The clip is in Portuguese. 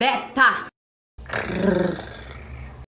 Beta!